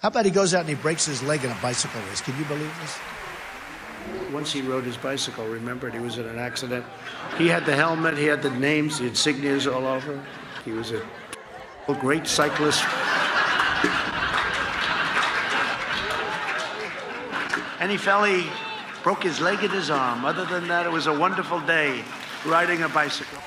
How about he goes out and he breaks his leg in a bicycle race? Can you believe this? Once he rode his bicycle, remembered he was in an accident. He had the helmet, he had the names, the insignias all over. He was a great cyclist. And he fell, he broke his leg and his arm. Other than that, it was a wonderful day riding a bicycle.